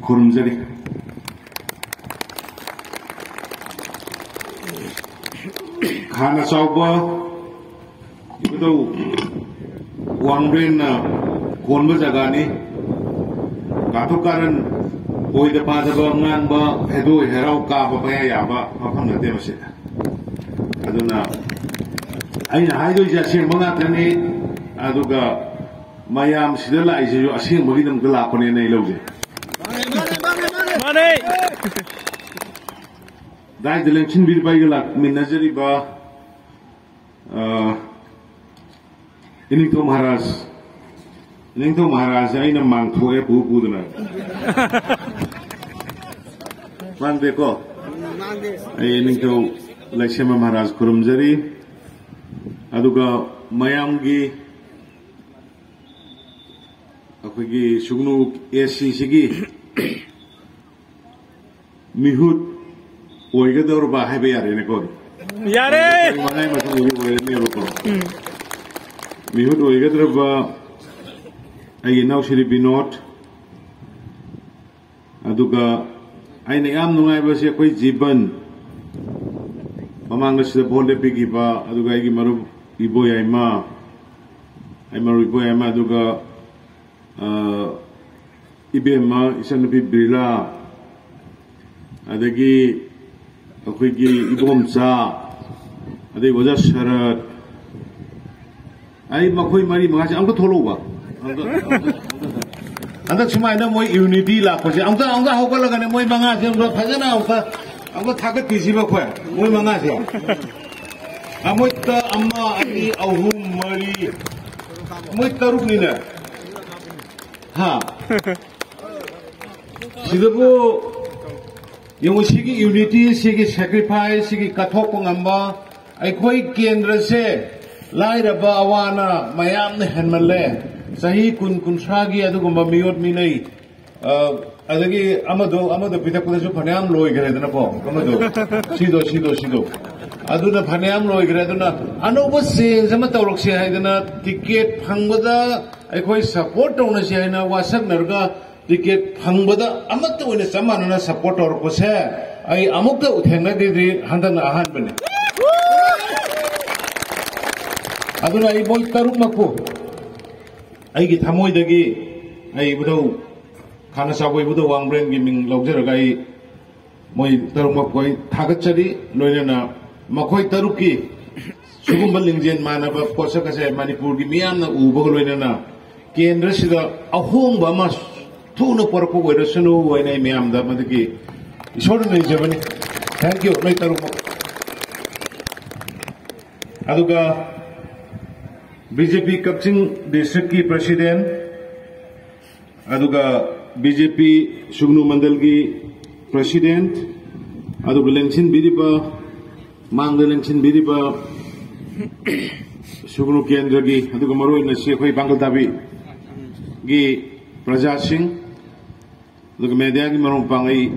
Kurumcalik hana sauba ibudo wangren na konba jagani kato karan oi da pada ba ngang ba hedo herau ka ba pa ya ba ma phang na te ma se aduna ai na hai do ja se manga tani aduga mayam sidala ai jo asing magi dam gla pone nei lo je Darjeeling छिनबिरबाइग मिन्नजरीबा इनिंगतो महाराज इनिंगतो महाराज अन मांथोए पू पूदना मांगदेको इनिंगतो लक्ष्यम महाराज खुरुमजरी अदुगा मयामगी अखोगी सुगनु एसी सिगी। mihut. Oiga dor ba hai bayar ne kor yare! Manai masuk oiga oiga ne roko hmm. mihut oiga dor ba ai nau shiri binot. Aduga ai ne am nungai ba se koi jiban. Mamang na sida bonde pigi ba aduga ai gi maru ibo yai ma ai maru ibo yai ah, ma aduga ibema isan nabi brila. ꯑꯗꯒꯤ ꯑꯩꯈꯣꯏꯒꯤ ꯏꯕꯣꯝꯆꯥ ꯑꯗꯩ ꯑꯣꯖꯥ ꯁꯔꯠ ꯑꯩ ꯃꯈꯣꯏ ꯃꯔꯤ ꯃꯉꯥꯁꯦ ꯑꯝꯇ ꯊꯣꯛꯂꯛꯎꯕ ꯍꯟꯗꯛ ꯁꯨꯃꯥꯏꯅ ꯃꯣꯏ ꯌꯨꯅꯤꯇꯤ ꯂꯥꯛꯄꯁꯦ ꯑꯃꯨꯛꯇ ꯑꯃꯨꯛꯇ ꯍꯧꯒꯠꯂꯒꯅꯦ ꯃꯣꯏ ꯃꯉꯥꯁꯦ ꯑꯃꯨꯛꯇ ꯐꯖꯅ ꯑꯃꯨꯛꯇ ꯑꯃꯨꯛꯇ ꯊꯥꯒꯠꯄꯤꯁꯤꯕ ꯑꯩꯈꯣꯏ ꯃꯣꯏ ꯃꯉꯥꯁꯦ ꯑꯃꯣꯏꯇ ꯑꯃ ꯑꯅꯤ ꯑꯍꯨꯝ ꯃꯔꯤ ꯃꯣꯏ ꯇꯔꯨꯛꯅꯤꯅꯦ ꯍꯥ यूनिटी सेक्रीफाइस कथोप अखोई से लाइब अवाना मैम हेमल्ले चाही कुन कुंसा की मोट मिनई अदगी अमदो अमदो पिथकपदसु चेंज अम तौरक्से हाइदना टिकेट फंगबदा अखोई सपोर्ट तौनसे हाइना वासक नरगा टिकेट फंगबद अमत सपोर्ट और से आई अमुक उथेंगना दिदि हंदन आहान बने खाना साबोय बुदौ वांग्रेन गी मिंग लौजर गाई मोय तरुक मको आई थागचरी की सुगुम लिंगजेन मानब पोसकसे मणिपुर गी मियाम ना उबग लोयना केंद्र सिदा अहोंग थून कोरक होने मैमदर नईजबने थैंक यू नई तरुक बीजेपी कपचिंग डिस्ट्रिक्ट की प्रेसिडेंट बीजेपी सुगनू मंडल की प्रेसिडेंट लेंसिन मांग लेंसिन सुगनू केंद्र की मरुन से अखोई बांगल प्रजा सिंह ꯑꯗꯨꯒ ꯃꯦꯗꯤꯌꯥꯒꯤ ꯃꯔꯨꯞ ꯃꯄꯥꯡ ꯑꯩ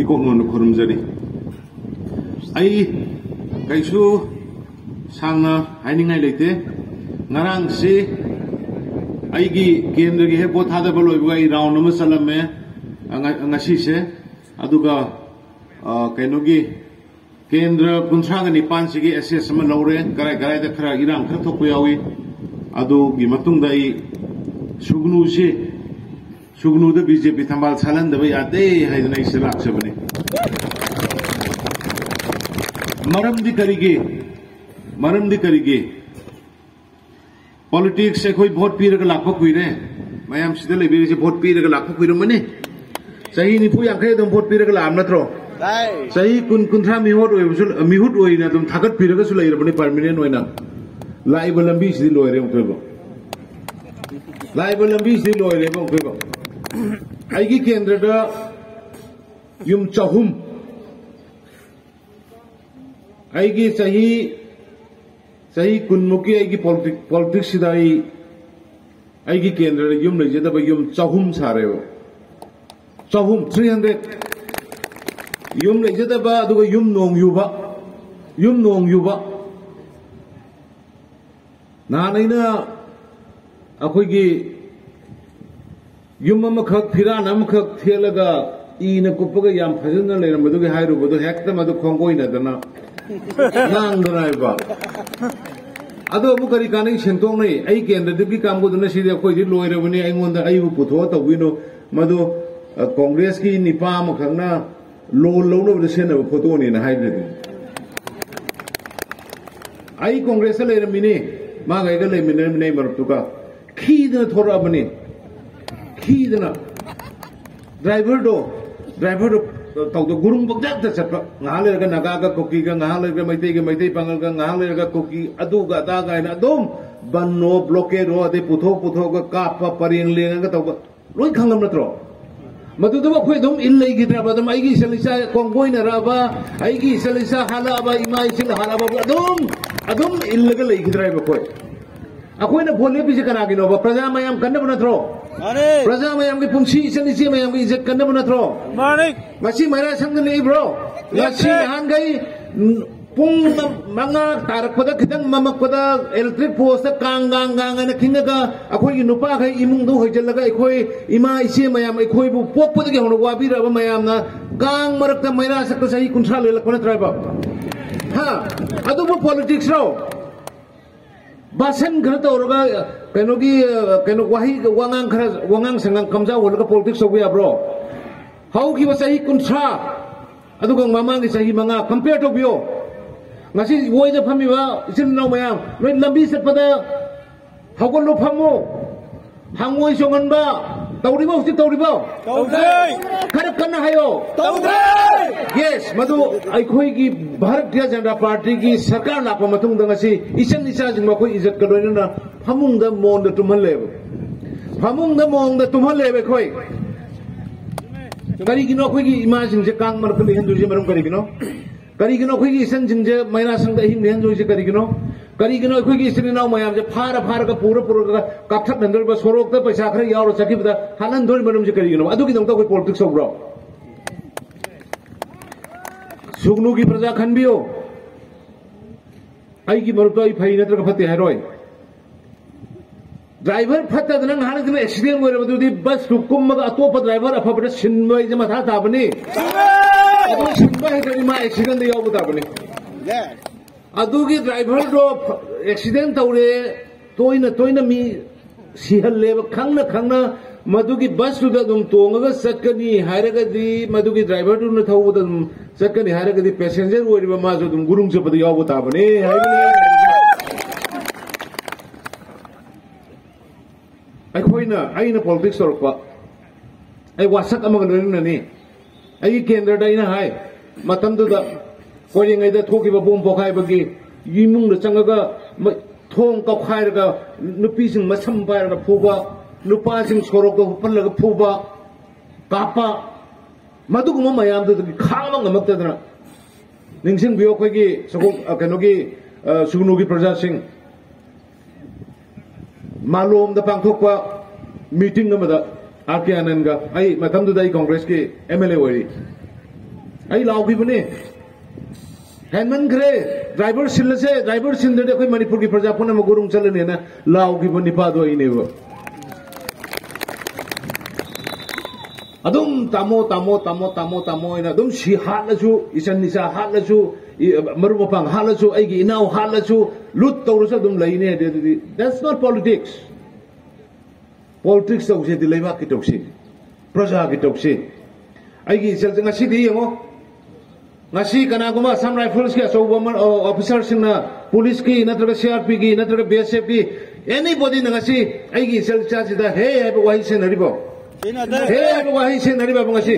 ꯏꯀꯣꯛꯅꯣꯟꯅ ꯈꯨꯔꯨꯝꯖꯔꯤ ꯑꯩ ꯀꯩꯁꯨ ꯁꯥꯡꯅ ꯍꯥꯏꯅꯤꯡꯉꯥꯏ ꯂꯩꯇꯦ ꯉꯔꯥꯡꯁꯤ ꯑꯩꯒꯤ ꯀꯦꯟꯗ꯭ꯔꯒꯤ ꯍꯦꯛ ꯚꯣꯠ ꯊꯥꯗꯕ ꯂꯣꯏꯕꯒ ꯑꯩ ꯔꯥꯎꯟ ꯑꯃ ꯆꯠꯂꯝꯃꯦ ꯉꯁꯤꯁꯦ ꯑꯗꯨꯒ ꯀꯩꯅꯣꯒꯤ ꯀꯦꯟꯗ꯭ꯔ ꯀꯨꯟꯊ꯭ꯔꯥꯒ ꯅꯤꯄꯥꯟꯁꯤꯒꯤ ꯑꯦꯁꯦꯁ ꯑꯃ ꯂꯧꯔꯦ ꯀꯔꯥꯏ ꯀꯔꯥꯏꯗ ꯈꯔ ꯏꯔꯥꯡ ꯈꯔ ꯊꯣꯛꯄ ꯌꯥꯎꯏ ꯑꯗꯨꯒꯤ ꯃꯇꯨꯡꯗ ꯑꯩ ꯁꯨꯒꯅꯨꯁꯤ ꯁꯨꯒꯅꯨꯗ ꯕꯤꯖꯦꯄꯤ ꯊꯝꯕꯥꯜ ꯁꯥꯠꯍꯟꯗꯕ ꯌꯥꯗꯦ ꯍꯥꯏꯗꯅ ꯑꯩꯁꯦ ꯂꯥꯛꯆꯕꯅꯤ ꯃꯔꯝꯗꯤ ꯀꯔꯤꯒꯤ ꯃꯔꯝꯗꯤ ꯀꯔꯤꯒꯤ ꯄꯣꯂꯤꯇꯤꯛꯁ ꯑꯩꯈꯣꯏ ꯚꯣꯠ ꯄꯤꯔꯒ ꯂꯥꯛꯄ ꯀꯨꯏꯔꯦ ꯃꯌꯥꯝ ꯁꯤꯗ ꯂꯩꯕꯤꯔꯤꯁꯦ ꯚꯣꯠ ꯄꯤꯔꯒ ꯂꯥꯛꯄ ꯀꯨꯏꯔꯝꯃꯅꯤ ꯆꯍꯤ ꯅꯤꯐꯨ ꯌꯥꯡꯈꯩ ꯑꯗꯨꯝ ꯚꯣꯠ ꯄꯤꯔꯒ ꯂꯥꯛꯑꯕ ꯅꯠꯇ꯭ꯔꯣ ꯆꯍꯤ ꯀꯨꯟ ꯀꯨꯟꯊ꯭ꯔꯥ ꯃꯤꯍꯨꯠ ꯑꯣꯏꯕꯁꯨ ꯃꯤꯍꯨꯠ ꯑꯣꯏꯅ ꯑꯗꯨꯝ ꯊꯥꯒꯠꯄꯤꯔꯒꯁꯨ ꯂꯩꯔꯕꯅꯤ ꯄꯔꯃꯤꯅꯦꯟ ꯑꯣꯏꯅ ꯂꯥꯛꯏꯕ ꯂꯝꯕꯤꯁꯤꯗꯤ ꯂꯣꯏꯔꯦ ꯑꯃꯨꯛꯇꯣꯏꯕ ꯂꯥꯛꯏꯕ ꯂꯝꯕꯤꯁꯤꯗꯤ ꯂꯣꯏꯔꯦꯕ ꯑꯃꯨꯛꯇꯣꯏꯕ ꯑꯩꯒꯤ ꯀꯦꯟꯗ꯭ꯔꯗ ꯌꯨꯝ ꯆꯍꯨꯝ ꯑꯩꯒꯤ ꯆꯍꯤ ꯆꯍꯤ ꯀꯨꯟꯃꯨꯛꯀꯤ ꯑꯩꯒꯤ ꯄꯣꯂꯤꯇꯤꯛꯁꯁꯤꯗ ꯑꯩ ꯑꯩꯒꯤ ꯀꯦꯟꯗ꯭ꯔꯗ ꯌꯨꯝ ꯂꯩꯖꯗꯕ ꯌꯨꯝ ꯆꯍꯨꯝ ꯁꯥꯔꯦꯕ ꯆꯍꯨꯝ ꯊ꯭ꯔꯤ ꯍꯟꯗ꯭ꯔꯦꯠ ꯌꯨꯝ ꯂꯩꯖꯗꯕ ꯑꯗꯨꯒ ꯌꯨꯝ ꯅꯣꯡ ꯌꯨꯕ ꯌꯨꯝ ꯅꯣꯡ ꯌꯨꯕ ꯅꯍꯥꯟ ꯑꯩꯅ ꯑꯩꯈꯣꯏꯒꯤ ꯌꯨꯝ ꯑꯃꯈꯛ ꯐꯤꯔꯥꯟ ꯑꯃꯈꯛ ꯊꯦꯠꯂꯒ ꯏꯅ ꯀꯨꯞꯄꯒ ꯌꯥꯝ ꯐꯖꯅ ꯂꯩꯔꯝꯕꯗꯨꯒꯤ ꯍꯥꯏꯔꯨꯕꯗꯣ ꯍꯦꯛꯇ ꯃꯗꯨ ꯈꯣꯡꯒꯣꯏꯅꯗꯅ ꯉꯥꯡꯗꯅ ꯍꯥꯏꯕ ꯑꯗꯣ ꯑꯃꯨꯛ ꯀꯔꯤ ꯀꯥꯟꯅꯩ ꯁꯦꯡꯗꯣꯛꯅꯩ ꯑꯩ ꯀꯦꯟꯗ꯭ꯔꯗꯨꯒꯤ ꯀꯥꯡꯕꯨꯗꯨꯅ ꯁꯤꯗꯤ ꯑꯩꯈꯣꯏꯗꯤ ꯂꯣꯏꯔꯕꯅꯤ ꯑꯩꯉꯣꯟꯗ ꯑꯩꯕꯨ ꯄꯨꯊꯣꯛꯑ ꯇꯧꯕꯤꯅꯨ ꯃꯗꯨ ꯀꯣꯡꯒ꯭ꯔꯦꯁꯀꯤ ꯅꯤꯄꯥ ꯑꯃꯈꯛꯅ ꯂꯣꯟ ꯂꯧꯅꯕꯗ ꯁꯦꯟꯅꯕ ꯐꯣꯇꯣꯅꯦꯅ ꯍꯥꯏꯗ꯭ꯔꯗꯤ ꯑꯩ ꯀꯣꯡꯒ꯭ꯔꯦꯁꯇ ꯂꯩꯔꯝꯃꯤꯅꯤ ꯃꯥꯒ ꯑꯩꯒ ꯂꯩꯃꯤꯟꯅꯔꯝꯃꯤꯅꯤ ꯑꯩ ꯃꯔꯨꯞꯇꯨꯒ ꯈꯤꯗꯅ ꯊꯣꯔꯛꯑꯕꯅꯤ ꯈꯤꯗꯅ ꯗ꯭ꯔꯥꯏꯚꯔꯗꯣ ꯗ꯭ꯔꯥꯏꯚꯔꯗꯣ ꯇꯧꯗ ꯒꯨꯔꯨꯡ ꯄꯪꯆꯠꯇ ꯆꯠꯄ ꯉꯥꯏꯍꯥꯛ ꯂꯩꯔꯒ ꯅꯥꯒꯥꯒ ꯀꯨꯀꯤꯒ ꯉꯥꯏꯍꯥꯛ ꯂꯩꯔꯒ ꯃꯩꯇꯩꯒ ꯃꯩꯇꯩ ꯄꯥꯡꯒꯜꯒ ꯉꯥꯏꯍꯥꯛ ꯂꯩꯔꯒ ꯀꯨꯀꯤ ꯑꯗꯨꯒ ꯑꯗꯥ ꯀꯥꯏꯅ ꯑꯗꯨꯝ ꯕꯟꯅꯣ ꯕ꯭ꯂꯣꯀꯦꯠꯅꯣ ꯑꯗꯩ ꯄꯨꯊꯣꯛ ꯄꯨꯊꯣꯛꯑꯒ ꯀꯥꯞꯄ ꯄꯔꯦꯡ ꯂꯦꯡꯉꯒ ꯇꯧꯕ ꯂꯣꯏ ꯈꯪꯂꯝ ꯅꯠꯇ꯭ꯔꯣ ꯃꯗꯨꯗꯕꯨ ꯑꯩꯈꯣꯏ ꯑꯗꯨꯝ ꯏꯜ ꯂꯩꯈꯤꯗ꯭ꯔꯕ ꯑꯗꯨꯝ ꯑꯩꯒꯤ ꯏꯆꯜ ꯏꯆꯥ ꯀꯣꯡꯒꯣꯏꯅꯔꯛꯑꯕ ꯑꯩꯒꯤ ꯏꯆꯜ ꯏꯆꯥ ꯍꯜꯂꯛꯑꯕ ꯏꯃꯥ ꯏꯆꯤꯜ ꯍꯜꯂꯛꯑꯕ ꯑꯗꯨꯝ ꯑꯗꯨꯝ ꯏꯜꯂꯒ ꯂꯩꯈꯤꯗ꯭ꯔꯦꯕ ꯑꯩꯈꯣꯏ raba aigi salisa hala ba ima isil hala ba dom adom il ga lei gidra ba khoi akhoi na phone le bi kana gi no ba praja mayam kanna ba natro प्रजा ma'am की पुंसी इसन इसी ma'am की इज़्ज़त करने बना थ्रो ngasi mara sang ni bro ngasi han gai pung manga tarak pada khidang mamak pada electric basen khara ta orga keno gi keno wahi wangang khara wangang sengang kamja wolga politics of bro how ki wasai ai adu gong mama gi sahi manga compare to bio ngasi woi da phami wa isin no maya noi lambi se pada hagol lo phamo hangoi songan ba तौरीबो तौरीबो yes मधु अखोई भारतीय जनता party की सरकार लाप मतुंग दंगसी इसन इसा जिंग मखोई इज़्ज़त कलोइना फमुंग द मोंग द तुमहले फमुंग द मोंग द तुमहले खोई। करीगिनो अखोई इमा जिंग जे कांग मरकले हिंदू जे मरम अखोई इसन जिंग जे मैना संग हिंद हिंदू जे करीगिनो अखोई इसन नाउ मयाम जे फार फार का पूरा पूरा काथक नंदर बस सोरोक द पैसा खरे यारो चकीबदा हालन दोर मरम जे करीगिनो अदुगी दंग तो कोई पॉलिटिक्स हो ब्रो सुगनु की प्रजा खनबियो आई की मरुतो आई फई नत्र फते हरोय ड्राइवर फत नंग हान दिन एक्सीडेंट होरे बदुदी बस रुकुम मग अतोप ड्राइवर अफबड सिनबय जे मथा ताबनी अदु करी मा एक्सीडेंट याव अदुगी ड्राइवर दो एक्सीडेंट तौरे तोइना तोइना मी सिहल्लेब खंगना खंगना मधुगी बस तुम तोंगगा चटकनी हायरगदी मधुगी ड्राइवर तुम थौबद चटकनी हायरगदी पैसेंजर ओरिबा माजो तुम गुरुंग चपद याव ताबने हायबने ꯑꯩꯈꯣꯏꯅ ꯑꯩꯅ ꯄꯣꯂꯤꯇꯤꯛꯁ ꯇꯧꯔꯛꯄ ꯑꯩ ꯋꯥꯁꯛ ꯑꯃꯒ ꯂꯣꯏꯅꯅꯅꯤ ꯑꯩꯒꯤ ꯀꯦꯟꯗ꯭ꯔꯗ ꯑꯩꯅ ꯍꯥꯏ ꯃꯇꯝꯗꯨꯗ ꯀꯣꯏꯔꯤꯉꯩꯗ ꯊꯣꯛꯈꯤꯕ ꯕꯣꯝ ꯄꯣꯈꯥꯏꯕꯒꯤ ꯏꯃꯨꯡꯗ ꯆꯪꯉꯒ ꯊꯣꯡ ꯀꯧꯈꯥꯏꯔꯒ ꯅꯨꯄꯤꯁꯤꯡ ꯃꯁꯝ ꯄꯥꯏꯔꯒ ꯐꯨꯕ नुपासिंग सोरोक हुपल्लग फूबा कापा मधुगुम मयामदुदगी खांगम ngमक्तदना निंगसिंग बियो खोगी सको कनोगी सुगनुगी प्रजा सिंह मालोम द पांगथोकवा मीटिंग अमदा आरके आनंद आई मतमदुदा आई कांग्रेस के एमएलए ओरी आई लाउगी बने हेमंत खरे रायबर सिल से रायबर सिंह अखोई मणिपुर की प्रजा फ़ोन गुरु चलने लाओ की निपाद होने वो। अदुम तामो तामो तामो तामो तामो, इन अदुम शि हालचु इसन निसा हालचु मरुमपांग हालचु एगि इनाउ हालचु लुत तौरस अदुम लैने दे दे दैट्स नॉट पॉलिटिक्स पॉलिटिक्स औ जे दिलेबा कि टोक्सि, प्रजा कि टोक्सि। एगि सेल जंगा सिदि यमो officer singna police ki natraga crp ki natraga bsf ki anybody ngasi aigi sel cha sida hey hai wai se naribo हे वही से नरी बाबू ngasi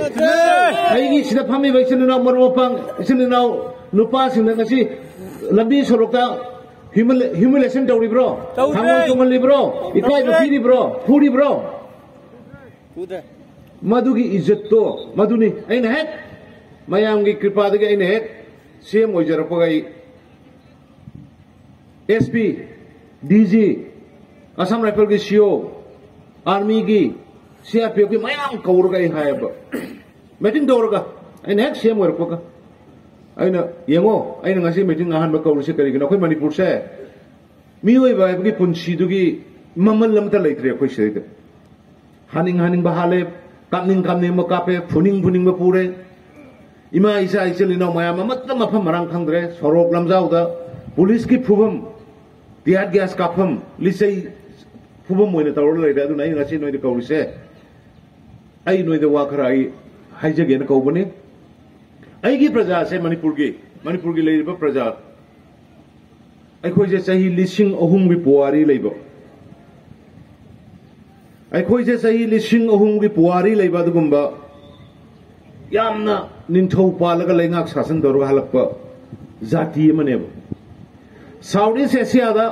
aigi sida phami bai sin naw marmo pang sin naw nupa sin ngasi lambi sorokta humiliation tawri bro hamon tumal bro ikai ba piri bro puri ma'am की कृपा दिखने CM SP DG Assam rifle की CO army की F की ma'am कौर है meeting दौरगा CM होरपो अगे mating अहम कौर से कई अखोई मनपुर से मीबी ममल लेते हानी हानी बहा कामनी कामनी कापे फुनिंग फुनिंग पूरे se manipur gi manipur gi leiba praja ai khoi je sahi lising ahum bi puari leiba ai khoi je sahi lising ahum bi puari leiba du gumba निथौ पालग सासन दौर हल्प जाति साउथ ईस्ट एसिया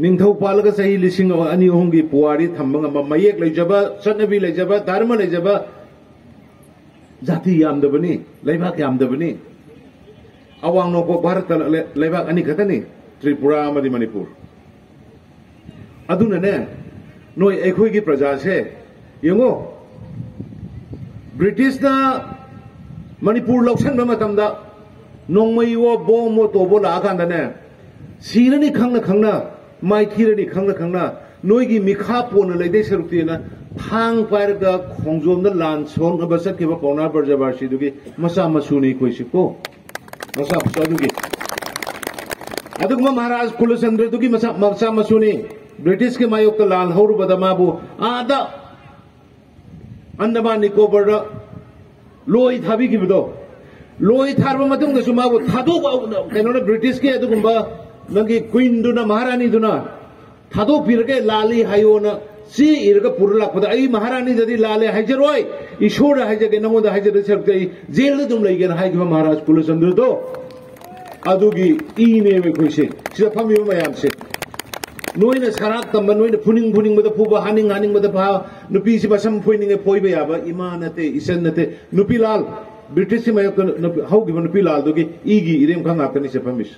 निथौ पालग चाही लिंग अहम की पुआरी थम मये लेजब चल धर्म लेजब जाति यामदबनी अवांग नौ भारत अखत त्रिपुरा मणिपुर अने नई अखोगी प्रजा से यो ब्रिटिश मणिपुर नोंमई वो बो मो तोबो लाकांदने सिरनी खंगना माइथीरनी खंगना खंगना नोयगी मिखा पोन लेदे सरुक्तिना थांग पारगा खोंजोमदा लान सोन बसत के पौना बर्जबासी दुगी मसा मसुनी दुगी अदुगमा महाराज कुलचंद्र मसा मसुनी ब्रिटिश के मायोक लाल बदमाबु आदा अंडमान निकोबर लोई थाबी की बदो लोई थारब मतुंग दसु माबु थादो कैनो ब्रिटिश के अदुगुंबा नंगी क्वीन दुना महारानी दुना थादो पिरगे लाली हायोना सी इरगा पुरला पदा आई महारानी जदी लाले हाइजरोय ईश्वर हाइजगे नमोदा हाइजदे सरते जेल दुम लइगे हाइगे महाराज कुलचंद्र तो अदुगी इने वे खोइसे सिदा फमी मयाम से नोइना सराक तम नोइना फुनिंग फुनिंग बदा फुबा हानिंग हानिंग बदा भा नुपी से बसम फोइनिंग फोइबे याबा इमा नते इसन नते नुपी लाल ब्रिटिश से मयो हौगी नुपी लाल दोगी इगी इरेम खंग आकनी से फमिस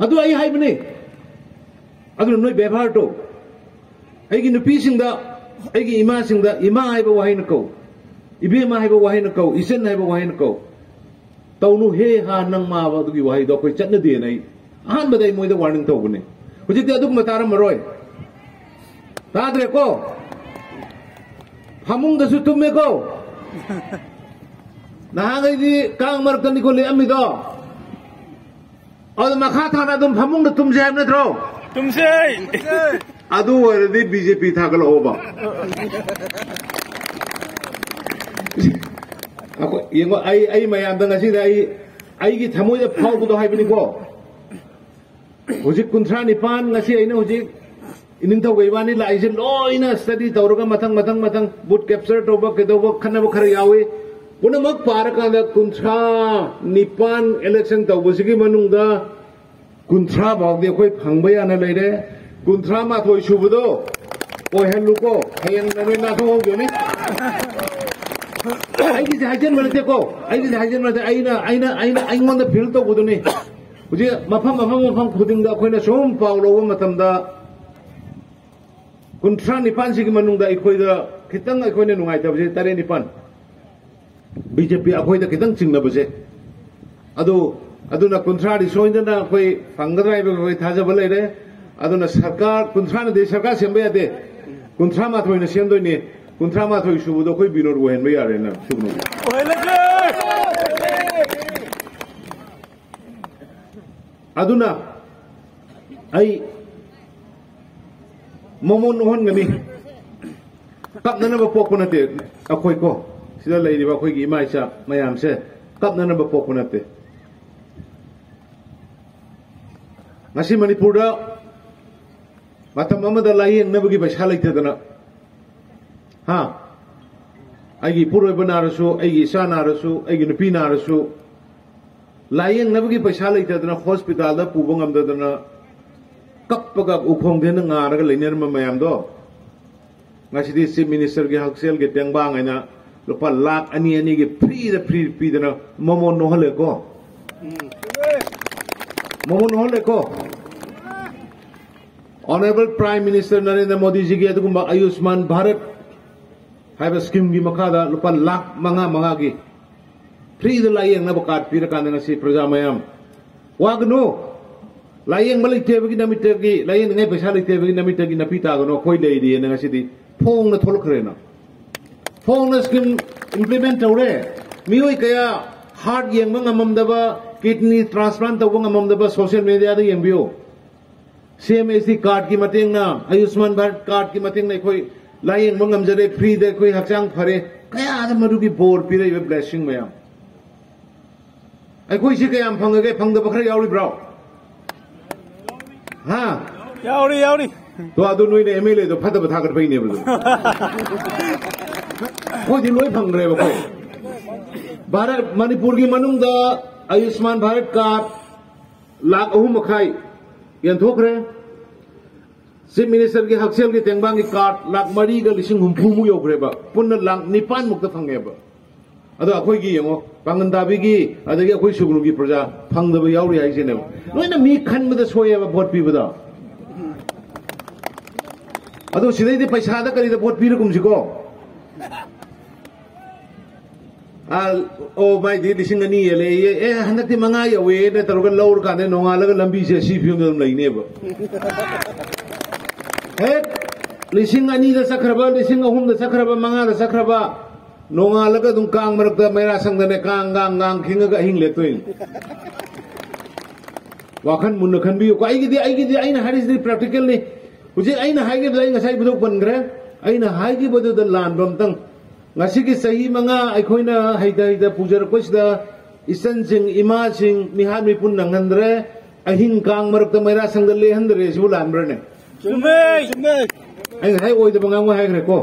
अदु आई हाइबने अदु नोइ व्यवहार तो ꯑꯩꯒꯤ ꯅꯨꯄꯤꯁꯤꯡꯗ ꯑꯩꯒꯤ ꯏꯃꯥꯁꯤꯡꯗ ꯏꯃꯥ ꯍꯥꯏꯕ ꯋꯥꯍꯩꯅ ꯀꯧ ꯏꯕꯦꯝꯃ ꯍꯥꯏꯕ ꯋꯥꯍꯩꯅ ꯀꯧ ꯏꯆꯟ ꯍꯥꯏꯕ ꯋꯥꯍꯩꯅ ꯀꯧ ꯇꯧꯅꯨ ꯍꯦ ꯍꯥ ꯅꯪ ꯃꯥꯕ ꯑꯗꯨꯒꯤ ꯋꯥꯍꯩꯗꯣ ꯑꯩꯈꯣꯏ ꯆꯠꯅꯗꯦꯅ ꯑꯩ ꯑꯍꯥꯟꯕꯗ ꯑꯩ ꯃꯣꯏꯗ ꯋꯥꯔꯅꯤꯡ ꯇꯧꯕꯅꯦ ꯍꯧꯖꯤꯛꯇꯤ ꯑꯗꯨꯒꯨꯝꯕ ꯇꯥꯔꯝꯃꯔꯣꯏ ꯇꯥꯗ꯭ꯔꯦꯀꯣ ꯐꯃꯨꯡꯗꯁꯨ ꯇꯨꯝꯃꯦꯀꯣ ꯅꯍꯥꯟꯈꯩꯗꯤ ꯀꯥꯡ ꯃꯔꯛꯇꯅꯤꯀꯣ ꯂꯦꯛꯑꯝꯃꯤꯗꯣ ꯑꯗꯨ ꯃꯈꯥ ꯊꯥꯅ ꯑꯗꯨꯝ ꯐꯃꯨꯡꯗ ꯇꯨꯝꯁꯦ ꯍꯥꯏꯕ ꯅꯠꯇ꯭ꯔꯣ tumse adu waradi bjp thagala oba ako yengo ai ai mayam da ngasi da ai ai gi thamoi da phau bu do hai bini ko hojik kunthra ni pan ngasi ai na hojik inin thau gai bani la ai je loina study tawraga mathang mathang mathang boot capture to ba ke do ba khana ba khara yawe puna mak par ka da kunthra nipan election taw bu sigi manung da kunthra ba de khoi phangba ya na lai re kunthra ma thoi subudo oi helu ko hayang na na tho ho ni ꯑꯩꯒꯤꯁꯦ ꯍꯥꯏꯖꯟꯕ ꯅꯠꯇꯦꯀꯣ ꯑꯩꯒꯤꯁꯦ ꯍꯥꯏꯖꯟꯕ ꯅꯠꯇꯦ ꯑꯩꯅ ꯑꯩꯅ ꯑꯩꯅ ꯑꯩꯉꯣꯟꯗ field ꯇꯧꯕꯗꯨꯅꯤ ꯍꯧꯖꯤꯛ ꯃꯐꯝ ꯃꯐꯝ ꯃꯐꯝ ꯈꯨꯗꯤꯡꯗ ꯑꯩꯈꯣꯏꯅ ꯁꯨꯝ ꯄꯥꯎ ꯂꯧꯕ ꯃꯇꯝꯗ ꯀꯨꯟꯊ꯭ꯔꯥ ꯅꯤꯄꯥꯟꯁꯤꯒꯤ ꯃꯅꯨꯡꯗ ꯑꯩꯈꯣꯏꯗ ꯈꯤꯇꯪ ꯑꯩꯈꯣꯏꯅ ꯅꯨꯡꯉꯥꯏꯇꯕꯁꯦ ꯇꯔꯦꯠ ꯅꯤꯄꯥꯟ ꯕꯤ ꯖꯦ ꯄꯤ ꯑꯩꯈꯣꯏꯗ ꯈꯤꯇꯪ ꯆꯤꯡꯅꯕꯁꯦ ꯑꯗꯨ ꯑꯗꯨꯅ ꯀꯨꯟꯊ꯭ꯔꯥꯗꯤ ꯁꯣꯏꯗꯅ ꯑꯩꯈꯣꯏ ꯐꯪꯒꯗ꯭ꯔꯥ ꯍꯥꯏꯕ ꯑꯩꯈꯣꯏ ꯊꯥꯖꯕ ꯂꯩꯔꯦ ꯑꯗꯨꯅ ꯁꯔꯀꯥꯔ ꯀꯨꯟꯊ꯭ꯔꯥꯅꯗꯤ ꯁꯔꯀꯥꯔ ꯁꯦꯝꯕ ꯌꯥꯗꯦ ꯀꯨꯟꯊ꯭ꯔꯥ ꯃꯥꯊꯣꯏꯅ ꯁꯦꯝꯗꯣꯏꯅꯤ ꯀꯨꯟꯊ꯭ꯔꯥ ꯃꯥꯊꯣꯏ ꯁꯨꯕꯗꯣ ꯑꯩꯈꯣꯏ ꯕꯤꯅꯣꯠ ꯑꯣꯏꯍꯟꯕ ꯌꯥꯔꯦꯅ aduna. Ai? Momon no hon ngami. Kap na ba pok na te? Akoy ko. Sila lay di ba? Akoy gi imay sa mayam se kap na ba pok na te? Ngasi manipur da matam mama da lay na bagi paisa lay te dana? Ha? Ai gi puro ba na rasu ai gi sa na rasu ai gi nupi na rasu ꯂꯥꯌꯦꯡꯅꯕꯒꯤ ꯄꯩꯁꯥ ꯂꯩꯇꯗꯅ ꯍꯣꯁꯄꯤꯇꯥꯜꯗ ꯄꯨꯕ ꯉꯝꯗꯗꯅ ꯀꯞꯄꯒ ꯎꯈꯣꯡꯊꯦꯟꯅ ꯉꯥꯔꯒ ꯂꯩꯅꯔꯝꯕ ꯃꯌꯥꯝꯗꯣ ꯉꯁꯤꯗꯤ chip ꯃꯤꯅꯤꯁꯇꯔꯒꯤ ꯍꯛꯁꯦꯜꯒꯤ ꯇꯦꯡꯕꯥꯡ ꯍꯥꯏꯅ ꯂꯨꯄꯥ ꯂꯥꯛ ꯑꯅꯤ ꯑꯅꯤꯒꯤ ꯐ꯭ꯔꯤꯗ ꯐ꯭ꯔꯤ ꯄꯤꯗꯅ ꯃꯃꯣꯟ ꯅꯣꯍꯜꯂꯦꯀꯣ ꯃꯃꯣꯟ ꯅꯣꯍꯜꯂꯦꯀꯣ honourable prime minister Narendra Modi ji की अदुगुम्बा आयुष्मान भारत हाइब स्कीम की मखादा लुपा लाख मंगा मंगा की फ्रीद लाइयें नबकात कानी प्रजा मैम वागनो लाइंग लेटेबी नमितगी पैसा लेते नमितगी नपी तागनो खोई लेरियेन फों थोलखरेना फोंगन स्कीम इम्प्लीमें तौर मियोय कया हार्ट ये मंगममदब किडनी ट्रांसप्लांट तब मंगमदब सोशल मीडिया द येंबियो सीएमएससी कार्ड की मतेंग आयुष्मान भारत कार्ड की मतेंग ना कोई लाइयें मंगमजरे फ्री दे कोई हकचांग फरे बोर पीरे ब्लेसिंग मयाम ꯑꯩꯈꯣꯏꯁꯤ ꯀꯌꯥꯝ ꯐꯪꯉꯒꯦ ꯐꯪꯗꯕ ꯈꯔ ꯌꯥꯎꯔꯤꯕ꯭ꯔꯣ ꯍꯥ 야우리 야우리 또 아도 노이네 MLA도 파다바 타가 페이네 버도 거기 로이 방그래요 거 भारत मणिपुर की मनुंग आयुष्मान भारत कार्ड लाख अहम मखाई यंथोखरे चीफ मिनिस्टर की हक्सेल की तेंबांग की कार्ड लाख मरी का लिसिंग हुमफुमु योग्रेबा पुनः लाख निपान मुक्त फंगेबा अदो अखोई की यंगो पांगन की अदगी अखोई सुगुनु की प्रजा फंगदब यावरी हाइसेने लोइना मी खनबदा सोयेबा भोट पीबदा अदो सिदैदि पैसादा करिदा भोट पीरकुमसिको ओ भाई दी लिसिंग अनी ये ले ये ए हनकति मंगा ये तरुगन लौर काने नोंगालग लंबी से फियम दम लइने ब हे लिसिंग अनी दा सखरबा लिसिंग अहुम दा सखरबा मंगा दा सखरबा नोंगालगा दुम कांग मरकता मेरा संगने कांग कांग कांग खिंगगा हिंग लेतोइन वाखन मुन्नखन भी को आइगी दे आइगी दे आइन हरिस दे प्रैक्टिकल ने उजे आइन हाइगे दे ngसai बुदो बनग्रे आइन हाइगे बुदो द लान बम तंग ngasi ki sahi manga aikhoina haida haida pujar koisda isan sing ima sing mihan mi pun nangandre ahing kang marak ta mera sangdale handre sibulan brane chumai chumai ai hai oi da bangang hai gre ko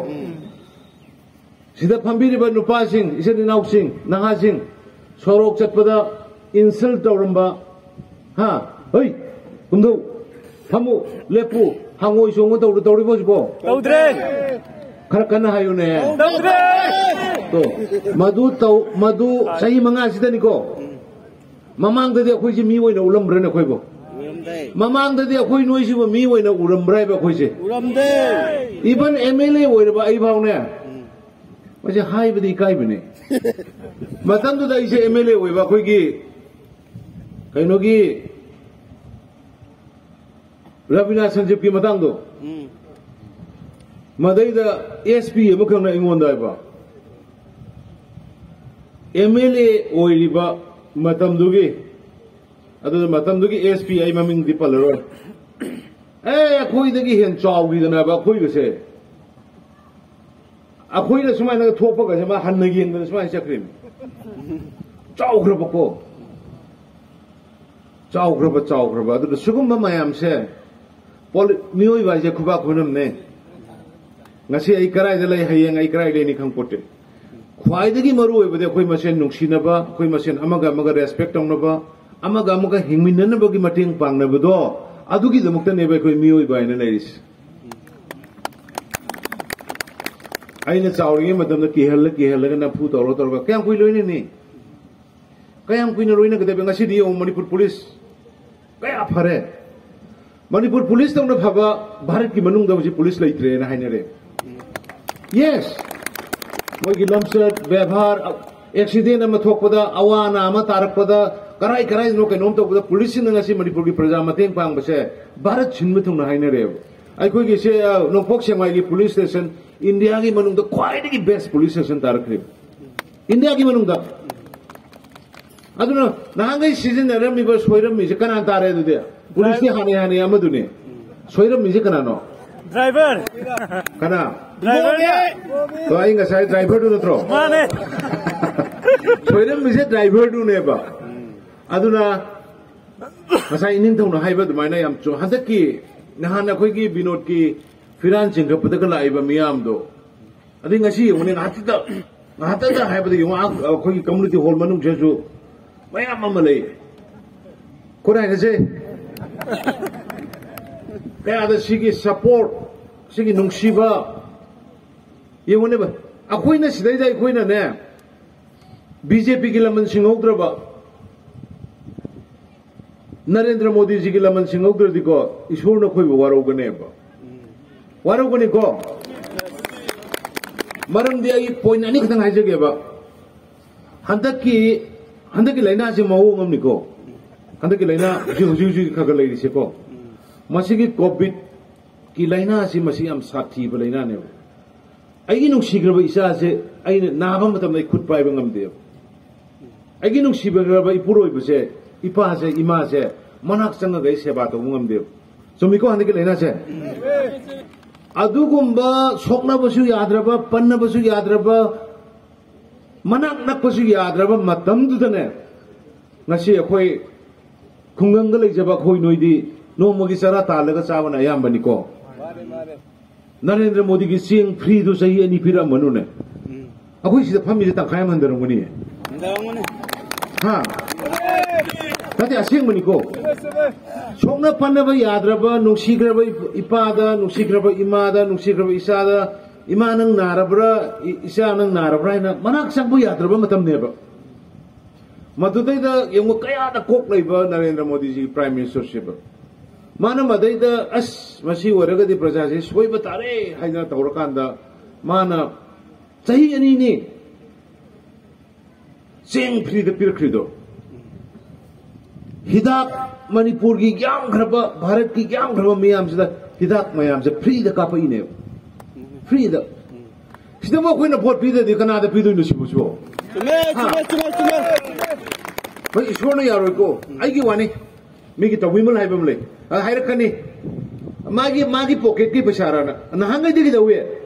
sida phambiri ba nupa sing isan nau sing nanga sing sorok chatpada insult tawramba ha hoi kumdu phamu lepu hangoi songo tawru tawri bo jibo 떠우드레 khara kana hayune 떠우드레 또 마두 또 마두 사이 मुझे हाई बदी काई बने मतंग तो दाई से MLA हुए बाकी की कहीं नो की रविनाथ संजीव की मतंग तो मदई द एसपी है मुख्यमंत्री इंगों दाई बा एमएलए हुए लीबा मतंग तो की आई मम्मी पलर लड़ो ऐ कोई तो अखोई सूमाय थोपग हनगीन सूमाय चक्रीम चाग्रबको चाग्रब चाग्रब सूगम मैम से पोलिवाजे खुबा खुनमने कराद हये कराई खोटे खाईदे अखोई रेस्पेक्ट तौनबा हिमीन की पादों की दमकने अखोई मोयबाई ꯑꯩꯅ ꯆꯥꯎꯔꯤꯉꯩ ꯃꯇꯝꯗ ꯀꯤꯍꯜꯂ ꯀꯤꯍꯜꯂꯒ ꯅꯝꯐꯨ ꯇꯧꯔ ꯇꯧꯔꯒ ꯀꯌꯥꯝ ꯀꯨꯏ ꯂꯣꯏꯅꯅꯤ ꯀꯌꯥꯝ ꯀꯨꯏꯅ ꯂꯣꯏꯅꯒꯗꯕ ꯉꯁꯤꯗꯤ ꯌꯦꯡꯉꯨ ꯃꯅꯤꯄꯨꯔ ꯄꯨꯂꯤꯁ ꯀꯌꯥ ꯐꯔꯦ ꯃꯅꯤꯄꯨꯔ ꯄꯨꯂꯤꯁ ꯇꯧꯅ ꯐꯕ ꯚꯥꯔꯠꯀꯤ ꯃꯅꯨꯡꯗ ꯍꯧꯖꯤꯛ ꯄꯨꯂꯤꯁ ꯂꯩꯇ꯭ꯔꯦꯅ ꯍꯥꯏꯅꯔꯦ ꯌꯦꯁ ꯃꯣꯏꯒꯤ ꯂꯝꯆꯠ ꯕꯦꯚꯥꯔ ꯑꯦꯛꯁꯤꯗꯦꯟ ꯑꯃ ꯊꯣꯛꯄꯗ ꯑꯋꯥꯅ ꯑꯃ ꯇꯥꯔꯛꯄꯗ ꯀꯔꯥꯏ ꯀꯔꯥꯏꯅꯣ ꯀꯩꯅꯣꯝ ꯇꯧꯕꯗ ꯄꯨꯂꯤꯁꯁꯤꯡꯅ ꯉꯁꯤ ꯃꯅꯤꯄꯨꯔꯒꯤ ꯄ꯭ꯔꯖꯥ ꯃꯇꯦꯡ ꯄꯥꯡꯕꯁꯦ ꯚꯥꯔꯠ ꯁꯤꯟꯕ ꯊꯨꯡꯅ ꯍꯥꯏꯅꯔꯦꯕ ꯑꯩꯈꯣꯏꯒꯤꯁꯦ ꯅꯣꯡꯄꯣꯛ ꯁꯦꯡꯋꯥꯏꯒꯤ ꯄꯨꯂꯤꯁ ꯁ꯭ꯇꯦꯁꯟ इंडिया की मनुंग क्वालिटी की बेस्ट पुलिस स्टेशन तार खरीब इंडिया की मनुंग अद नहाजन रम्मी सोईर मीजे कना तार पुलिस ने हाने हाने अमदुने सोईर मीजे कना नो ड्राइवर कना तो आई गसाय ड्राइवर दु नत्रो माने सोईर मीजे ड्राइवर दु ने बा अदुना गसाय इनिन थौनो हाइबा दुमायना यामचो हदकी नहाना खैगी विनोद की फिरान चिंग पदक लाइब मियाम दो अदि गसी उने नातद नातद हाय कम्युनिटी होल मनु जेजु मया ममले कोराय गसे सपोर्ट सिगी ये ने बीजेपी की लमन सिंह नरेंद्र मोदी जी की लमन सिंह उद्रदिको ईश्वर वारगोनीको मरमदे पॉइंट अनी खतंग हाइजेगेबा हंदकी हंदकी लैना से मवोंग अमनीको हंदकी लैना हुजि हुजि हुजि खग लैरिसेको मसिगी कोविड की लैना से मसि हम साथी ब ने नुसिग्रब इसा से अइन नाबम मतम नै खुद पाइब ngमदे अगी नुसिबग्रब इपुरोइबसे इपा से इमा से मनाक संग गई सेवा तो ngमदे चुमिको हंदकी लैना से अदुगुम्बा सोक्नबसु याद्रब पन्नबसु याद्रब मनाक नक्बसु याद्रब मतमदुदने ngasi akhoi khungang ga lejaba Narendra Modi की चें फ्री तो सही है नहीं फिर मनु ने अब इसी दफ़ा खाया मुनी है हाँ ताते असीम community hall manung je ju mayam amalai kurai ngase kaya da sigi support sigi nungsiba yengone ba akhoi sidai dai khoi na ne BJP की लमन सिंहौद्रबा नरेंद्र मोदी जी की लमन सिंहौद्रदी को ईश्वर ने खोई वारोगने वारोगने को मरम दिया ये पॉइंट अनेक खतंग हाइजगे बा हिदाक मणिपुर की याम घरब भारत की याम घरब मयाम से हिदाक मयाम से फ्री द कापई ने। फ्री द सिदा मो कोइन भोट पी दे कना द पी दो नसि बुसो चले भाई ईश्वर ने यारो को आई की वानी? मी की तो तबी मन हाइबम ले हाइरकनी मागी मागी पॉकेट की बशारा ना। नहांगे दिगी दवे तो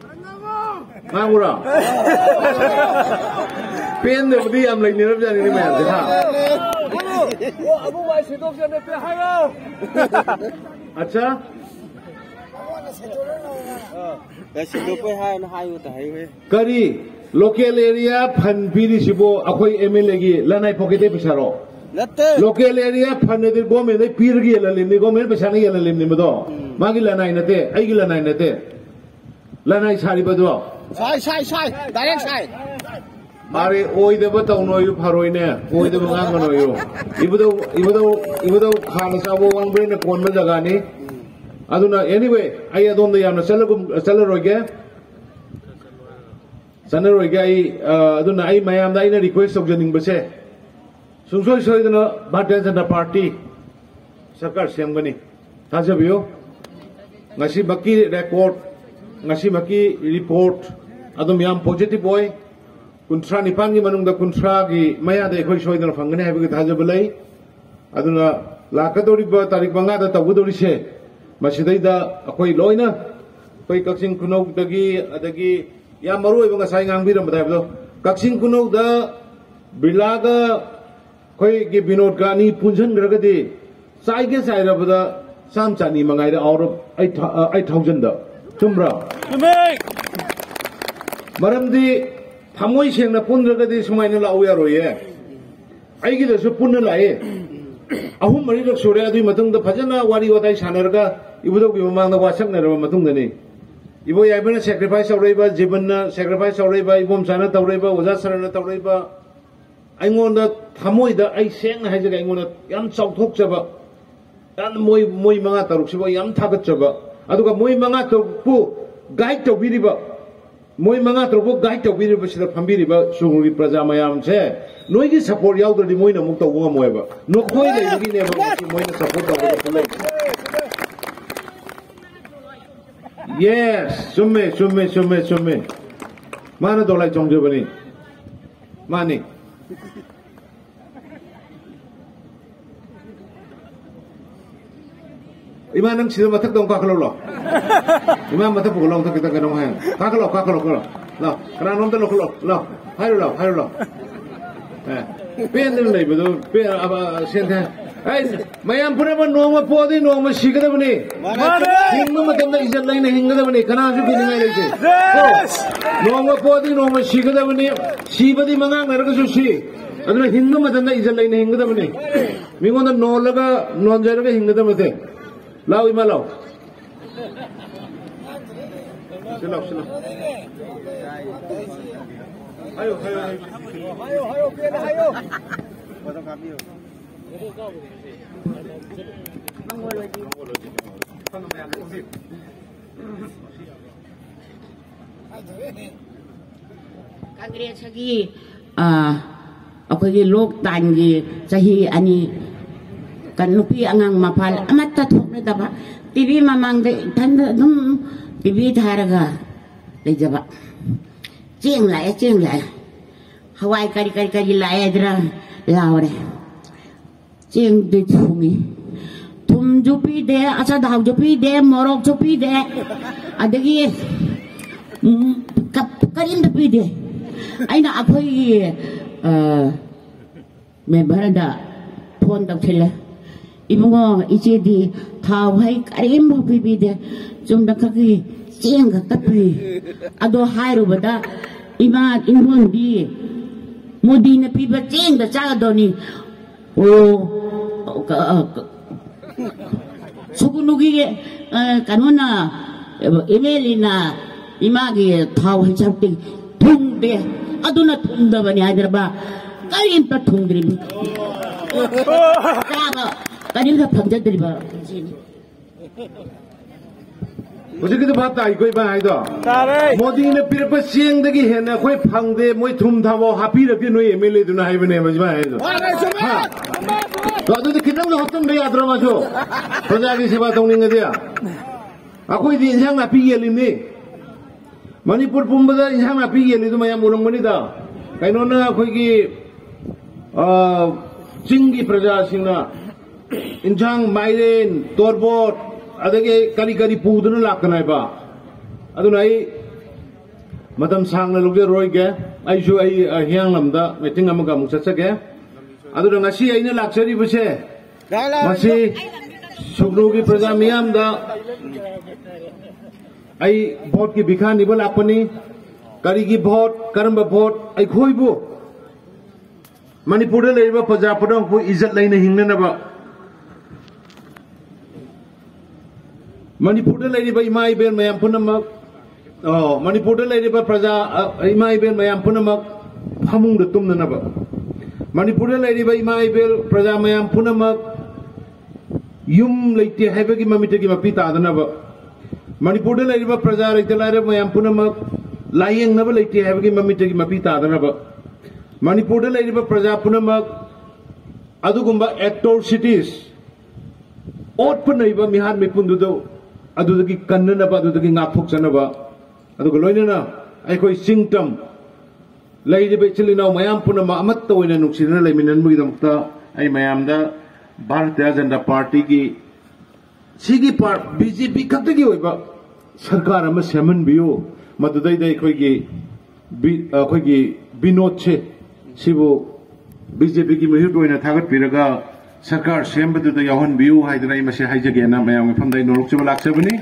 ꯇꯥꯔꯦ ꯍꯥꯏꯗꯅ ꯇꯧꯔꯀꯥꯟꯗ ꯃꯥꯅ ꯆꯍꯤ ꯑꯅꯤꯅꯤ ꯆꯦꯡ ꯐ꯭ꯔꯤꯗ ꯄꯤꯔꯛꯈ꯭ꯔꯤꯗꯣ ꯍꯤꯗꯥꯛ ꯃꯅꯤꯄꯨꯔꯒꯤ ꯌꯥꯝꯈ꯭ꯔꯕ ꯚꯥꯔꯠꯀꯤ ꯌꯥꯝꯈ꯭ꯔꯕ ꯃꯤꯌꯥꯝꯁꯤꯗ ꯍꯤꯗꯥꯛ ꯃꯌꯥꯝꯁꯦ ꯐ꯭ꯔꯤꯗ ꯀꯥꯞꯄꯛꯏꯅꯦꯕ ꯐ꯭ꯔꯤꯗ ꯁꯤꯗꯕꯨ ꯑꯩꯈꯣꯏꯅ ꯚꯣꯠ ꯄꯤꯗ꯭ꯔꯗꯤ ꯀꯅꯥꯗ ꯄꯤꯗꯣꯏꯅꯣ ꯁꯤꯕꯨꯁꯨ Chume, chume, chume, chume. ꯍꯣꯏ ꯏꯁꯣꯔꯅ ꯌꯥꯔꯣꯏꯀꯣ ꯑꯩꯒꯤ ꯋꯥꯅꯤ ꯃꯤꯒꯤ ꯇꯧꯕꯤꯃꯜ ꯍꯥꯏꯕ ꯑꯃ sai sai sai direct sai mari oi deba ta unoi pharoi ne oi deba nga manoi yo ibudo ibudo ibudo khana sa bo wang bre ne kon ma jaga ni aduna anyway ai adon da yamna selagum selaroge saneroge ai aduna ai mayam da ai na request of janing base sungsoi soidana bharatiya janata party सरकार सेमगनी थाजबियो ngasi baki record ngasi baki report ꯑꯩ ꯌꯥꯝ ꯀꯟꯅ ꯉꯥꯡꯅꯤꯡꯗꯦ ꯃꯌꯥꯝꯅ ꯍꯦꯟꯅ ꯈꯪꯕꯤꯔꯝꯒꯅꯤ ꯉꯥꯡꯉꯨꯔꯣ ꯄꯦꯟꯗꯕꯗꯤ ꯌꯥꯝ ꯂꯩꯅꯔꯕꯖꯥꯠꯅꯤ ꯃꯌꯥꯝꯁꯦ ꯍꯥ ꯑꯠꯆꯥ Cái sự lúc với hai nó hai người ta hay với. ꯀꯔꯤ local area fund ꯄꯤꯔꯤꯁꯤꯕꯨ ꯑꯩꯈꯣꯏ ꯑꯦꯝ ꯑꯦꯜ ꯑꯦꯒꯤ ꯂꯅꯥꯏ ꯄꯣꯀꯦꯠꯇꯩ ꯄꯩꯁꯥꯔꯣ Latte. ꯂꯣꯀꯦꯜ ꯑꯦꯔꯤꯌꯥ ꯐꯟꯗꯤ ꯒꯣꯔꯃꯦꯟꯗꯩ ꯄꯤꯔꯒ ꯌꯦꯜꯍꯜꯂꯤꯕꯅꯤ ꯒꯣꯔꯃꯦꯟ ꯄꯩꯁꯥꯅ 말함디 밤의 생나 본다가 대성마이는 라우야로에 아이기 돼서 뿐는 라에 아홉 머리를 소리야도 뭐 이 마등도 바잖아. 와리와 다이 사나르가 이보다 요망나 와sak 내려와 마등더니. 이보 야이번에 sacrifice 하우레이바 지번나 sacrifice 하우레이바 이봄 사나 타우레이바 오자 사나 타우레이바 아이고나 타모이다. 아이 생나 하지가 아이고나 뭐 얌 썩톡 잡아. 난 모이 모이 망아 따룩시보 얌 타긋 잡아. 아두가 모이 망아 따룩부 가이트 위리바 ꯃꯣꯏ ꯃꯉꯥ ꯇꯔꯨꯛꯄꯨ ꯒꯥꯏꯗ ꯇꯧꯕꯤꯔꯤꯕꯁꯤꯗ ꯐꯝꯕꯤꯔꯤꯕ ꯁꯨꯒꯨꯔꯒꯤ ꯄ꯭ꯔꯖꯥ ꯃꯌꯥꯝꯁꯦ ꯅꯣꯏꯒꯤ ꯁꯄꯣꯔꯠ ꯌꯥꯎꯗ꯭ꯔꯗꯤ ꯃꯣꯏꯅ ꯑꯃꯨꯛ ꯇꯧꯕ ꯉꯝꯃꯣꯏꯕ ꯅꯈꯣꯏ ꯂꯩꯕꯒꯤꯅꯦꯕ ꯉꯁꯤ ꯃꯣꯏꯅ ꯁꯄꯣꯔꯠ ꯇꯧꯕꯗꯁꯨ ꯂꯩ ꯌꯦꯁ ꯆꯨꯝꯃꯦ ꯆꯨꯝꯃꯦ ꯆꯨꯝꯃꯦ ꯆꯨꯝꯃꯦ ꯃꯥꯅ ꯗꯣꯂꯥꯏ ꯆꯣꯡꯖꯕꯅꯤ ꯃꯥꯅꯤ Ima nang sila matak dong kakalo lo. Ima matak pukulong tak kita ganong hang. Kakalo, kakalo, kakalo. Lo, karena nom talo kakalo. Lo, hayo lo, hayo lo. Eh, pian din lai bedo, pian apa sian teh. Ay, mayam puna ba nong ma podi nong ma shikada bani. Eh. Hing ma matam da izat lai na hinga da bani. Eh. Kana su kini ngai lai se. Nong ma podi nong ma shikada bani. Shibadi mangang naraga su shi. Aduna hinga matam da izat lai na hinga da bani. Mingon da nolaga nonjairaga hinga da bani. lau ima lau Silap, silap. Hayo, hayo, hayo. Hayo, hayo, kena hayo. Potong kami yo. Mangologi. Mangologi. Mangologi. Congress không? अ अखोगी लोकतान की सही अनि kan nupi angang mapal amat ta thok da ba tibi mamang de than dum tibi thar ga le jaba cheng la cheng la hawai kari kari kari la edra laure cheng de thungi thum jupi de acha dhaw jupi de morok jupi de adagi kap karin pi de aina akhoi member da phone tau thile 이봉어 이제디 다와이 까림 비비데 좀 더가기 쨍 갖다 피 아도 하이로보다 이마 인본디 모디네 피바 쨍다 짜가더니 오 소구누기게 까노나 에멜리나 이마기 다와이 잡대 통대 아도나 통다바니 하더라 까림다 통드림 까가 ꯀꯔꯤꯒ ꯐꯪꯖꯗ꯭ꯔꯤꯕ ꯍꯧꯖꯤꯛꯀꯤꯗꯣ ꯚꯥꯞ ꯇꯥꯏꯀꯣ ꯏꯕꯥ ꯍꯥꯏꯗꯣ ꯃꯣꯗꯤꯅ ꯄꯤꯔꯛꯄ ꯆꯦꯡꯗꯒꯤ ꯍꯦꯟꯅ ꯑꯩꯈꯣꯏ ꯐꯪꯗꯦ ꯃꯣꯏ ꯊꯨꯝ ꯊꯥꯕꯥꯎ ꯍꯥꯞꯄꯤꯔꯛꯇꯦ ꯅꯣꯏ ꯑꯦꯝ ꯑꯦꯜ ꯑꯦꯗꯨꯅ ꯍꯥꯏꯕꯅꯦꯕ ꯏꯕꯥ ꯍꯥꯏꯗꯣ ꯑꯗꯨꯗꯤ ꯈꯤꯇꯪꯗ ꯍꯥꯞꯆꯤꯟꯕ ꯌꯥꯗ꯭ꯔꯣ ꯃꯥꯁꯨ ꯄ꯭ꯔꯖꯥꯒꯤ ꯁꯦꯕꯥ ꯇꯧꯅꯤꯡꯉꯗꯤ ꯑꯩꯈꯣꯏꯗꯤ ꯏꯟꯁꯥꯡ ꯅꯥꯄꯤ ꯌꯦꯜꯂꯤꯕꯅꯤ ꯃꯅꯤꯄꯨꯔ ꯄꯨꯝꯕꯗ ꯏꯟꯁꯥꯡ ꯅꯥꯄꯤ ꯌꯦꯜꯂꯤꯗꯣ ꯃꯌꯥꯝ ꯎꯔꯝꯒꯅꯤꯗ ꯀꯩꯅꯣꯅ ꯑꯩꯈꯣꯏꯒꯤ ꯆꯤꯡꯒꯤ ꯄ꯭ꯔꯖꯥꯁꯤꯡꯅ ꯏꯟꯁꯥꯡ ꯃꯥꯏꯔꯦꯟ ꯇꯣꯔꯕꯣꯠ ꯑꯗꯒꯤ ꯀꯔꯤ ꯀꯔꯤ ꯄꯨꯗꯨꯅ ꯂꯥꯛꯀꯅꯦꯕ ꯑꯗꯨꯅ ꯑꯩ ꯃꯇꯝ ꯁꯥꯡꯅ ꯂꯧꯖꯔꯣꯏꯒꯦ ꯑꯩꯁꯨ ꯑꯩ ꯑꯥ, ꯍꯤꯌꯥꯡꯂꯝꯗ ꯃꯤꯇꯤꯡ ꯑꯃꯒ ꯑꯃꯨꯛ ꯆꯠꯆꯒꯦ ꯑꯗꯨꯅ ꯉꯁꯤ ꯑꯩꯅ ꯂꯥꯛꯆꯔꯤꯕꯁꯦ ꯃꯁꯤ ꯁꯨꯒ꯭ꯅꯨꯒꯤ ꯄ꯭ꯔꯖꯥ ꯃꯤꯌꯥꯝꯗ ꯑꯩ ꯚꯣꯠꯀꯤ ꯕꯤꯈꯥ ꯅꯤꯕ ꯂꯥꯛꯄꯅꯤ ꯀꯔꯤꯒꯤ ꯚꯣꯠ ꯀꯔꯝꯕ ꯚꯣꯠ ꯑꯩꯈꯣꯏꯕꯨ ꯃꯅꯤꯄꯨꯔꯗ ꯂꯩꯔꯤꯕ ꯄ꯭ꯔꯖꯥ ꯄꯨꯝꯅꯃꯛꯄꯨ ꯏꯖꯠ ꯂꯩꯅ ꯍꯤꯡꯅꯅꯕ ꯃꯅꯤꯄꯨꯔꯗ ꯂꯩꯔꯤꯕ ꯏꯃꯥ ꯏꯕꯦꯜ ꯃꯌꯥꯝ ꯄꯨꯝꯅꯃꯛ ꯑꯣ ꯃꯅꯤꯄꯨꯔꯗ ꯂꯩꯔꯤꯕ ꯄ꯭ꯔꯖꯥ ꯑ, ꯏꯃꯥ ꯏꯕꯦꯜ ꯃꯌꯥꯝ ꯄꯨꯝꯅꯃꯛ ꯐꯃꯨꯡꯗ ꯇꯨꯝꯅꯅꯕ ꯃꯅꯤꯄꯨꯔꯗ ꯂꯩꯔꯤꯕ ꯏꯃꯥ ꯏꯕꯦꯜ ꯄ꯭ꯔꯖꯥ ꯃꯌꯥꯝ ꯄꯨꯝꯅꯃꯛ ꯌꯨꯝ ꯂꯩꯇꯦ ꯍꯥꯏꯕꯒꯤ ꯃꯃꯤꯠꯇꯒꯤ ꯃꯄꯤ ꯇꯥꯗꯅꯕ ꯃꯅꯤꯄꯨꯔꯗ ꯂꯩꯔꯤꯕ ꯄ꯭ꯔꯖꯥ ꯂꯩꯇ ꯂꯥꯏꯔꯕ ꯃꯌꯥꯝ ꯄꯨꯝꯅꯃꯛ ꯂꯥꯌꯦꯡꯅꯕ ꯂꯩꯇꯦ ꯍꯥꯏꯕꯒꯤ ꯃꯃꯤꯠꯇꯒꯤ ꯃꯄꯤ ꯇꯥꯗꯅꯕ ꯃꯅꯤꯄꯨꯔꯗ ꯂꯩꯔꯤꯕ ꯄ꯭ꯔꯖꯥ ꯄꯨꯝꯅꯃꯛ ꯑꯗꯨꯒꯨꯝꯕ ꯑꯦꯛꯇꯣꯔꯁꯤꯇꯤꯁ ꯑꯣꯠꯄ ꯅꯩꯕ ꯃꯤꯍꯥꯠ ꯃꯤꯄꯨꯟꯗꯨꯗ ꯑꯗꯨꯗꯒꯤ ꯀꯟꯅꯅꯕ ꯑꯗꯨꯗꯒꯤ ꯉꯥꯛꯊꯣꯛꯆꯅꯕ ꯑꯗꯨꯒ ꯂꯣꯏꯅꯅ ꯑꯩꯈꯣꯏ ꯆꯤꯡꯇꯝ ꯂꯩꯔꯤꯕ ꯏꯆꯤꯜ ꯏꯅꯥꯎ ꯃꯌꯥꯝ ꯄꯨꯝꯅꯃꯛ ꯑꯃꯠꯇ ꯑꯣꯏꯅ ꯅꯨꯡꯁꯤꯅꯅ ꯂꯩꯃꯤꯟꯅꯅꯕꯒꯤꯗꯃꯛꯇ ꯑꯩ ꯃꯌꯥꯝꯗ ꯚꯥꯔꯇꯤꯌꯥ ꯖꯅꯇꯥ ꯄꯥꯔꯇꯤꯒꯤ ꯁꯤꯒꯤ ꯕꯤ ꯖꯦ ꯄꯤ ꯈꯛꯇꯒꯤ ꯑꯣꯏꯕ ꯁꯔꯀꯥꯔ ꯑꯃ ꯁꯦꯝꯍꯟꯕꯤꯌꯨ ꯃꯗꯨꯗꯩꯗ ꯑꯩꯈꯣꯏꯒꯤ ꯕꯤ- ꯑꯩꯈꯣꯏꯒꯤ ꯕꯤꯅꯣꯗꯁꯦ ꯁꯤꯕꯨ ꯕꯤ ꯖꯦ ꯄꯤꯒꯤ ꯃꯤꯍꯨꯠ ꯑꯣꯏꯅ ꯊꯥꯒꯠꯄꯤꯔꯒ ꯁꯔꯀꯥꯔ ꯁꯦꯝꯕꯗꯨꯗ ꯌꯥꯎꯍꯟꯕꯤꯌꯨ ꯍꯥꯏꯗꯅ ꯑꯩ ꯃꯁꯤ ꯍꯥꯏꯖꯒꯦꯅ ꯃꯌꯥꯝꯒꯤ ꯃꯐꯝꯗ ꯑꯩ ꯅꯣꯔꯣꯛꯆꯕ ꯂꯥꯛꯆꯕꯅꯤ